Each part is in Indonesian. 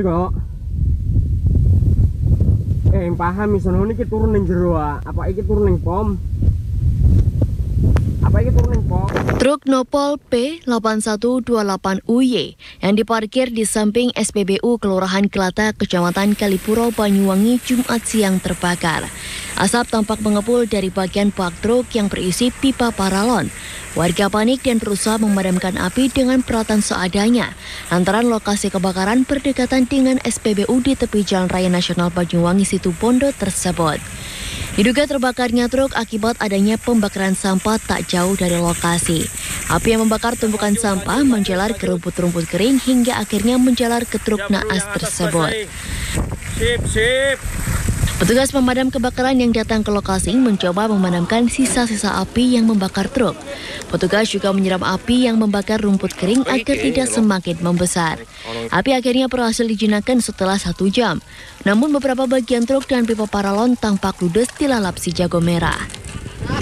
kok. Eh, yang paham misalnya ini turun ning jero ah. Apa iki turun pom? Apa iki turun ning pom? Truk Nopol P8128UY yang diparkir di samping SPBU Kelurahan Kelata, Kecamatan Kalipuro, Banyuwangi, Jumat siang terbakar. Asap tampak mengepul dari bagian bak truk yang berisi pipa paralon. Warga panik dan berusaha memadamkan api dengan peralatan seadanya. Lantaran lokasi kebakaran berdekatan dengan SPBU di tepi Jalan Raya Nasional Banyuwangi Situbondo tersebut. Diduga terbakarnya truk akibat adanya pembakaran sampah tak jauh dari lokasi. Api yang membakar tumpukan sampah menjalar ke rumput-rumput kering hingga akhirnya menjalar ke truk naas tersebut. Sip, sip. Petugas pemadam kebakaran yang datang ke lokasi mencoba memadamkan sisa-sisa api yang membakar truk. Petugas juga menyiram api yang membakar rumput kering agar tidak semakin membesar. Api akhirnya berhasil dijinakkan setelah satu jam. Namun beberapa bagian truk dan pipa paralon tampak ludes dilalap si jago merah.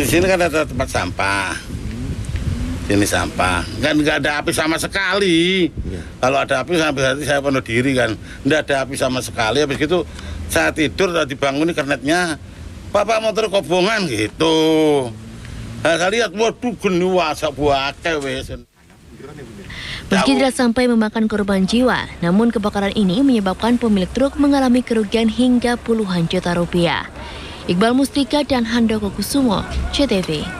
Di sini kan ada tempat sampah. Ini sampah. Kan nggak ada api sama sekali. Kalau ada api sampai hati saya penuh diri kan. Nggak ada api sama sekali. Habis gitu saya tidur tadi bangun kernetnya. Bapak motor kobongan gitu. Nah, saya lihat waduh geni wasak buake wes. Meski tidak sampai memakan korban jiwa, namun kebakaran ini menyebabkan pemilik truk mengalami kerugian hingga puluhan juta rupiah. Iqbal Mustika dan Handoko Kusumo, CTV.